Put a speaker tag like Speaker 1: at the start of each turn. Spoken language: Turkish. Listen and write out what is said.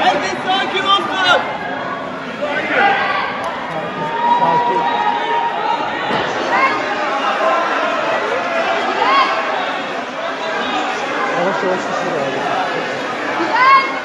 Speaker 1: Herkes sakin olsun.
Speaker 2: Yavaş yavaş düşür abi.